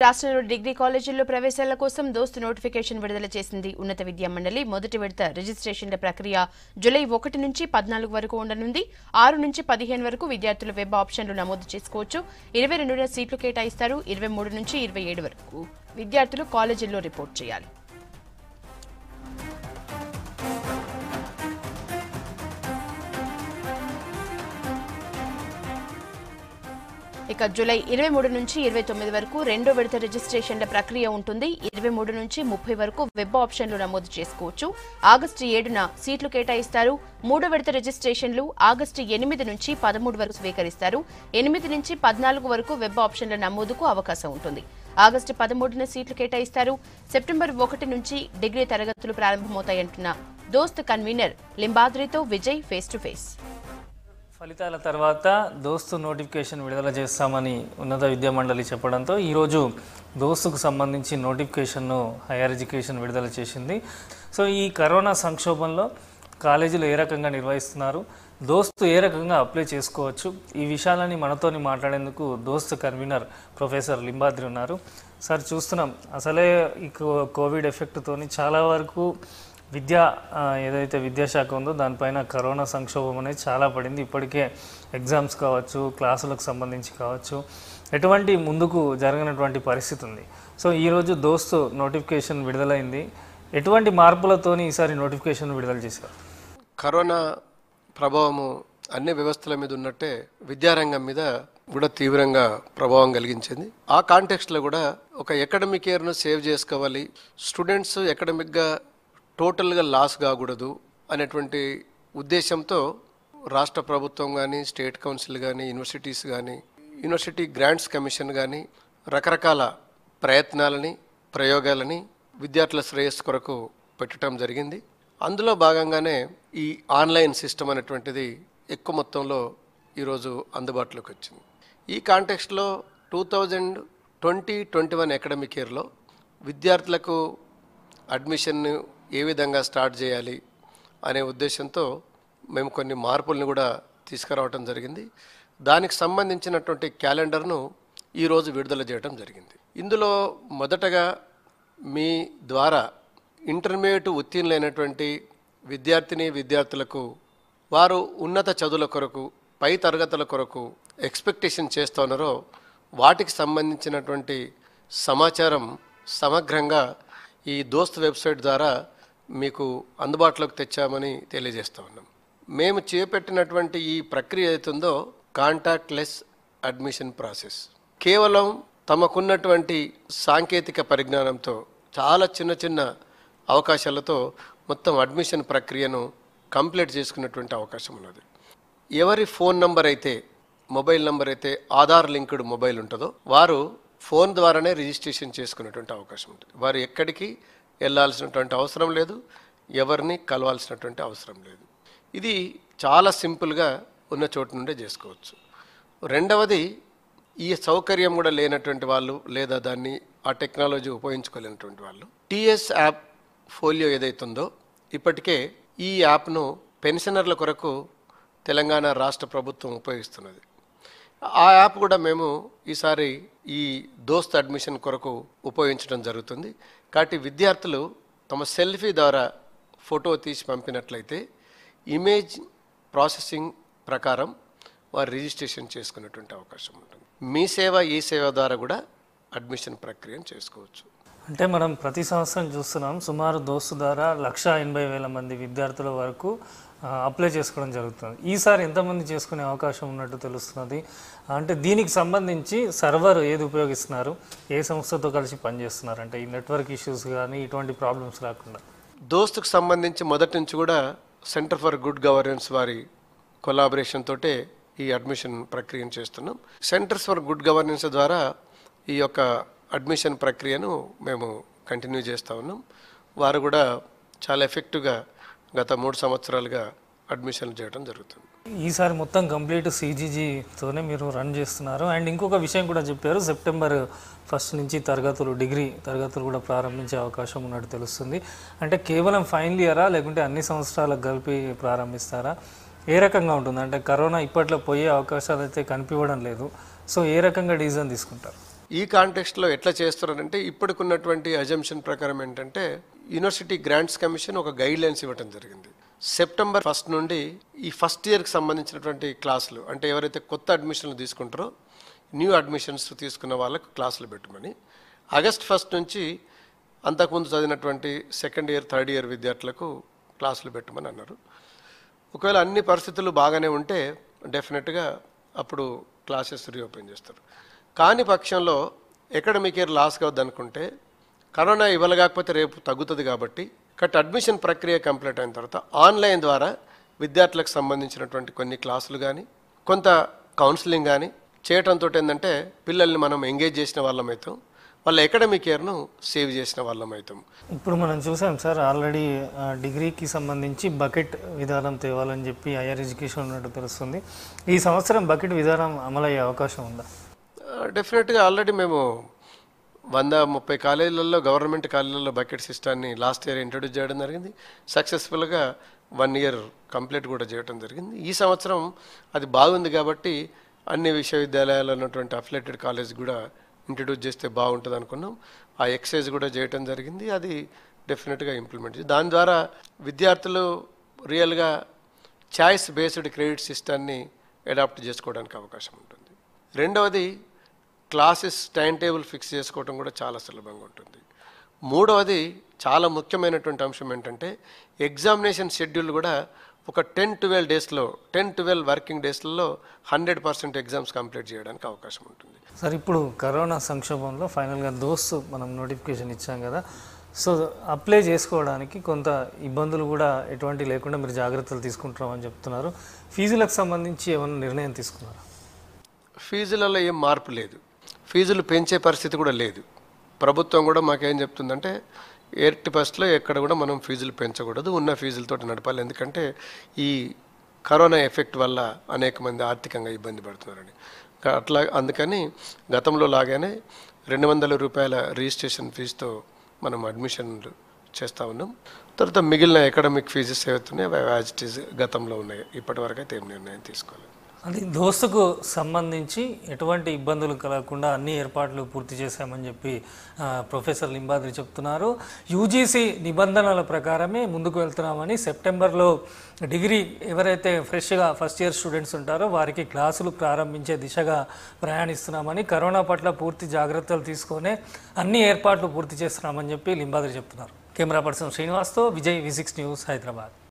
రాష్ట్రంలో డిగ్రీ కాలేజీల్లో ప్రవేశాల కోసం దోస్తు నోటిఫికేషన్ విడుదల చేసింది ఉన్నత విద్యా మండలి. మొదటి విడత రిజిస్ట్రేషన్ల ప్రక్రియ జూలై ఒకటి నుంచి పద్నాలుగు వరకు ఉండనుంది. ఆరు నుంచి పదిహేను వరకు విద్యార్థులు వెబ్ ఆప్షన్లు నమోదు చేసుకోవచ్చు. ఇరవై రెండున సీట్లు కేటాయిస్తారు. ఇరవై మూడు నుంచి ఇరవై ఏడు వరకు విద్యార్థులు కాలేజీల్లో రిపోర్ట్ చేయాలి. ఇక జూలై ఇరవై మూడు నుంచి ఇరవై తొమ్మిది వరకు రెండో విడత రిజిస్ట్రేషన్ల ప్రక్రియ ఉంటుంది. ఇరవై మూడు నుంచి ముప్పై వరకు వెబ్ ఆప్షన్లు నమోదు చేసుకోవచ్చు. ఆగస్టు ఏడున సీట్లు కేటాయిస్తారు. మూడో విడత రిజిస్ట్రేషన్లు ఆగస్టు ఎనిమిది నుంచి పదమూడు వరకు స్వీకరిస్తారు. ఎనిమిది నుంచి పద్నాలుగు వరకు వెబ్ ఆప్షన్ల నమోదుకు అవకాశం ఉంటుంది. ఆగస్టు పదమూడున సీట్లు కేటాయిస్తారు. సెప్టెంబర్ ఒకటి నుంచి డిగ్రీ తరగతులు ప్రారంభమవుతాయంటున్న దోస్త్ కన్వీనర్ లింబాద్రితో విజయ్ ఫేస్ టు ఫేస్. ఫలితాల తర్వాత దోస్తు నోటిఫికేషన్ విడుదల చేస్తామని ఉన్నత విద్యా మండలి చెప్పడంతో ఈరోజు దోస్తుకు సంబంధించి నోటిఫికేషన్ను హైయర్ ఎడ్యుకేషన్ విడుదల చేసింది. సో ఈ కరోనా సంక్షోభంలో కాలేజీలు ఏ రకంగా నిర్వహిస్తున్నారు? దోస్తు ఏ రకంగా అప్లై చేసుకోవచ్చు? ఈ విషయాలని మనతోని మాట్లాడేందుకు దోస్తు కన్వీనర్ ప్రొఫెసర్ లింబాద్రి ఉన్నారు. సార్ చూస్తున్నాం. అసలే ఈ కో- కోవిడ్ ఎఫెక్ట్తోని చాలా వరకు విద్య ఏదైతే విద్యాశాఖ ఉందో దానిపైన కరోనా సంక్షోభం అనేది చాలా పడింది. ఇప్పటికే ఎగ్జామ్స్ కావచ్చు క్లాసులకు సంబంధించి కావచ్చు ఎటువంటి ముందుకు జరగనటువంటి పరిస్థితి ఉంది. సో ఈరోజు దోస్తు నోటిఫికేషన్ విడుదలైంది. ఎటువంటి మార్పులతోని ఈసారి నోటిఫికేషన్ విడుదల చేశారు? కరోనా ప్రభావము అన్ని వ్యవస్థల మీద ఉన్నట్టే విద్యారంగం మీద కూడా తీవ్రంగా ప్రభావం కలిగించింది. ఆ కాంటెక్స్ట్లో కూడా ఒక అకాడమిక్ ఇయర్ను సేవ్ చేసుకోవాలి. స్టూడెంట్స్ అకాడమిక్గా టోటల్గా లాస్ కాకూడదు అనేటువంటి ఉద్దేశంతో రాష్ట్ర ప్రభుత్వం కానీ స్టేట్ కౌన్సిల్ కానీ యూనివర్సిటీస్ కానీ యూనివర్సిటీ గ్రాంట్స్ కమిషన్ కానీ రకరకాల ప్రయత్నాలని ప్రయోగాలని విద్యార్థుల శ్రేయస్సు కొరకు పెట్టడం జరిగింది. అందులో భాగంగానే ఈ ఆన్లైన్ సిస్టమ్ అనేటువంటిది ఎక్కువ మొత్తంలో ఈరోజు అందుబాటులోకి వచ్చింది. ఈ కాంటెక్స్ట్లో two thousand twenty twenty one academic ఇయర్లో విద్యార్థులకు అడ్మిషన్ ఏ విధంగా స్టార్ట్ చేయాలి అనే ఉద్దేశంతో మేము కొన్ని మార్పులను కూడా తీసుకురావటం జరిగింది. దానికి సంబంధించినటువంటి క్యాలెండర్ను ఈరోజు విడుదల చేయడం జరిగింది. ఇందులో మొదటగా మీ ద్వారా ఇంటర్మీడియట్ ఉత్తీర్ణులైనటువంటి విద్యార్థిని విద్యార్థులకు వారు ఉన్నత చదువుల కొరకు పై తరగతుల కొరకు ఎక్స్పెక్టేషన్ చేస్తున్నారో వాటికి సంబంధించినటువంటి సమాచారం సమగ్రంగా ఈ దోస్త్ వెబ్సైట్ ద్వారా మీకు అందుబాటులోకి తెచ్చామని తెలియజేస్తూ ఉన్నాం. మేము చేపట్టినటువంటి ఈ ప్రక్రియ అవుతుందో కాంటాక్ట్ లెస్ అడ్మిషన్ ప్రాసెస్ కేవలం తమకున్నటువంటి సాంకేతిక పరిజ్ఞానంతో చాలా చిన్న చిన్న అవకాశాలతో మొత్తం అడ్మిషన్ ప్రక్రియను కంప్లీట్ చేసుకున్నటువంటి అవకాశం ఉన్నది. ఎవరి ఫోన్ నంబర్ అయితే మొబైల్ నంబర్ అయితే ఆధార్ లింక్డ్ మొబైల్ ఉంటుందో వారు ఫోన్ ద్వారానే రిజిస్ట్రేషన్ చేసుకునేటువంటి అవకాశం ఉంటుంది. వారు ఎక్కడికి వెళ్ళాల్సినటువంటి అవసరం లేదు ఎవరిని కలవాల్సినటువంటి అవసరం లేదు. ఇది చాలా సింపుల్గా ఉన్న చోటు నుండే చేసుకోవచ్చు. రెండవది ఈ సౌకర్యం కూడా లేనటువంటి వాళ్ళు లేదా దాన్ని ఆ టెక్నాలజీ ఉపయోగించుకోలేనటువంటి వాళ్ళు. టీఎస్ యాప్ ఫోలియో ఏదైతుందో ఇప్పటికే ఈ యాప్ను పెన్షనర్ల కొరకు తెలంగాణ రాష్ట్ర ప్రభుత్వం ఉపయోగిస్తున్నది. ఆ యాప్ కూడా మేము ఈసారి ఈ దోస్త్ అడ్మిషన్ కొరకు ఉపయోగించడం జరుగుతుంది. కాబట్టి విద్యార్థులు తమ సెల్ఫీ ద్వారా ఫోటో తీసి పంపినట్లయితే ఇమేజ్ ప్రాసెసింగ్ ప్రకారం వారు రిజిస్ట్రేషన్ చేసుకునేటువంటి అవకాశం ఉంటుంది. మీ సేవ ఈ సేవ ద్వారా కూడా అడ్మిషన్ ప్రక్రియను చేసుకోవచ్చు. అంటే మనం ప్రతి సంవత్సరం చూస్తున్నాం సుమారు దోస్తు ద్వారా లక్ష ఎనభై వేల మంది విద్యార్థుల వరకు అప్లై చేసుకోవడం జరుగుతుంది. ఈసారి ఎంతమంది చేసుకునే అవకాశం ఉన్నట్టు తెలుస్తున్నది. అంటే దీనికి సంబంధించి సర్వర్ ఏది ఉపయోగిస్తున్నారు? ఏ సంస్థతో కలిసి పనిచేస్తున్నారు అంటే ఈ నెట్వర్క్ ఇష్యూస్ కానీ ఇటువంటి ప్రాబ్లమ్స్ రాకుండా. దోస్తుకు సంబంధించి మొదటి నుంచి కూడా సెంటర్ ఫర్ గుడ్ గవర్నెన్స్ వారి కొలాబరేషన్ తోటే ఈ అడ్మిషన్ ప్రక్రియను చేస్తున్నాం. సెంటర్స్ ఫర్ గుడ్ గవర్నెన్స్ ద్వారా ఈ యొక్క అడ్మిషన్ ప్రక్రియను మేము కంటిన్యూ చేస్తూ ఉన్నాం. వారు కూడా చాలా ఎఫెక్టివ్గా గత మూడు సంవత్సరాలుగా అడ్మిషన్లు చేయడం జరుగుతుంది. ఈసారి మొత్తం కంప్లీట్ సీజీజీతోనే మీరు రన్ చేస్తున్నారు. అండ్ ఇంకొక విషయం కూడా చెప్పారు సెప్టెంబర్ ఫస్ట్ నుంచి తరగతులు డిగ్రీ తరగతులు కూడా ప్రారంభించే అవకాశం ఉన్నట్టు తెలుస్తుంది. అంటే కేవలం ఫైనల్ ఇయరా లేకుంటే అన్ని సంవత్సరాలకు కలిపి ప్రారంభిస్తారా? ఏ రకంగా ఉంటుంది? అంటే కరోనా ఇప్పట్లో పోయే అవకాశాలు అయితే కనిపించడం లేదు. సో ఏ రకంగా డిసిజన్ తీసుకుంటారు? ఈ కాంటెక్స్ట్లో ఎట్లా చేస్తున్నారంటే ఇప్పటికున్నటువంటి అజంప్షన్ ప్రకారం ఏంటంటే యూనివర్సిటీ గ్రాంట్స్ కమిషన్ ఒక గైడ్ లైన్స్ ఇవ్వడం జరిగింది. సెప్టెంబర్ ఫస్ట్ నుండి ఈ ఫస్ట్ ఇయర్కి సంబంధించినటువంటి క్లాసులు అంటే ఎవరైతే కొత్త అడ్మిషన్లు తీసుకుంటారో న్యూ అడ్మిషన్స్ తీసుకున్న వాళ్ళకు క్లాసులు పెట్టమని. ఆగస్ట్ ఫస్ట్ నుంచి అంతకుముందు చదివినటువంటి సెకండ్ ఇయర్ థర్డ్ ఇయర్ విద్యార్థులకు క్లాసులు పెట్టమని అన్నారు. ఒకవేళ అన్ని పరిస్థితులు బాగానే ఉంటే డెఫినెట్గా అప్పుడు క్లాసెస్ రీఓపెన్ చేస్తారు. కాని పక్షంలో ఎకడమిక్ ఇయర్ లాస్ కావద్దనుకుంటే కరోనా ఇవాళ కాకపోతే రేపు తగ్గుతుంది కాబట్టి కట్ అడ్మిషన్ ప్రక్రియ కంప్లీట్ అయిన తర్వాత ఆన్లైన్ ద్వారా విద్యార్థులకు సంబంధించినటువంటి కొన్ని క్లాసులు కానీ కొంత కౌన్సిలింగ్ కానీ చేయటంతో ఏంటంటే పిల్లల్ని మనం ఎంగేజ్ చేసిన వాళ్ళం అవుతాం వాళ్ళ ఎకడమిక్ ఇయర్ను సేవ్ చేసిన వాళ్ళం అవుతాం ఇప్పుడు మనం చూసాం సార్ ఆల్రెడీ డిగ్రీకి సంబంధించి బకెట్ విధానం తేవాలని చెప్పి హైయర్ ఎడ్యుకేషన్ ఉన్నట్టు తెలుస్తుంది. ఈ సంవత్సరం బకెట్ విధానం అమలయ్యే అవకాశం ఉందా? డెఫినెట్గా ఆల్రెడీ మేము వంద ముప్పై కాలేజీలలో గవర్నమెంట్ కాలేజీలలో బకెట్ సిస్టాన్ని లాస్ట్ ఇయర్ ఇంట్రొడ్యూస్ చేయడం జరిగింది. సక్సెస్ఫుల్గా వన్ ఇయర్ కంప్లీట్ కూడా చేయడం జరిగింది. ఈ సంవత్సరం అది బాగుంది కాబట్టి అన్ని విశ్వవిద్యాలయాలు ఉన్నటువంటి అఫిలేటెడ్ కాలేజ్ కూడా ఇంట్రడ్యూస్ చేస్తే బాగుంటుంది అనుకున్నాం. ఆ ఎక్సైజ్ కూడా చేయడం జరిగింది. అది డెఫినెట్గా ఇంప్లిమెంట్ దాని ద్వారా విద్యార్థులు రియల్గా ఛాయిస్ బేస్డ్ క్రెడిట్ సిస్టాన్ని అడాప్ట్ చేసుకోవడానికి అవకాశం ఉంటుంది. రెండవది క్లాసెస్ టైం టేబుల్ ఫిక్స్ చేసుకోవడం కూడా చాలా సులభంగా ఉంటుంది. మూడవది చాలా ముఖ్యమైనటువంటి అంశం ఏంటంటే ఎగ్జామినేషన్ షెడ్యూల్ కూడా ఒక టెన్ ట్వెల్వ్ డేస్లో టెన్ ట్వెల్వ్ వర్కింగ్ డేస్లలో హండ్రెడ్ పర్సెంట్ ఎగ్జామ్స్ కంప్లీట్ చేయడానికి అవకాశం ఉంటుంది. సార్ ఇప్పుడు కరోనా సంక్షోభంలో ఫైనల్గా దోస్తు మనం నోటిఫికేషన్ ఇచ్చాం కదా. సో అప్లై చేసుకోవడానికి కొంత ఇబ్బందులు కూడా ఎటువంటి లేకుండా మీరు జాగ్రత్తలు తీసుకుంటున్నామని చెప్తున్నారు. ఫీజులకు సంబంధించి ఏమైనా నిర్ణయం తీసుకున్నారా? ఫీజులలో ఏం మార్పు లేదు. ఫీజులు పెంచే పరిస్థితి కూడా లేదు. ప్రభుత్వం కూడా మాకేం చెప్తుందంటే ఎయిట్ ఫస్ట్లో ఎక్కడ కూడా మనం ఫీజులు పెంచకూడదు ఉన్న ఫీజులతో నడపాలి. ఎందుకంటే ఈ కరోనా ఎఫెక్ట్ వల్ల అనేక మంది ఆర్థికంగా ఇబ్బంది పడుతున్నారని. అట్లా అందుకని గతంలో లాగానే రెండు వందల రూపాయల రిజిస్ట్రేషన్ ఫీజుతో మనం అడ్మిషన్లు చేస్తూ ఉన్నాం. తర్వాత మిగిలిన అకాడమిక్ ఫీజెస్ ఏవైతున్నాయో అవి యాజ్ ఇట్ ఈజ్ గతంలో ఉన్నాయి. ఇప్పటివరకు అయితే ఏం నిర్ణయం తీసుకోలేదు. అది దోస్తుకు సంబంధించి ఎటువంటి ఇబ్బందులు కలగకుండా అన్ని ఏర్పాట్లు పూర్తి చేశామని చెప్పి ప్రొఫెసర్ లింబాద్రి చెప్తున్నారు. యూజీసీ నిబంధనల ప్రకారమే ముందుకు వెళ్తున్నామని సెప్టెంబర్లో డిగ్రీ ఎవరైతే ఫ్రెష్గా ఫస్ట్ ఇయర్ స్టూడెంట్స్ ఉంటారో వారికి క్లాసులు ప్రారంభించే దిశగా ప్రయాణిస్తున్నామని కరోనా పట్ల పూర్తి జాగ్రత్తలు తీసుకొని అన్ని ఏర్పాట్లు పూర్తి చేస్తున్నామని చెప్పి లింబాద్రి చెప్తున్నారు. కెమెరా పర్సన్ శ్రీనివాస్తో విజయ్ విజిక్స్ న్యూస్ హైదరాబాద్.